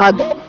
Uh,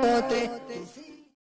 Bote,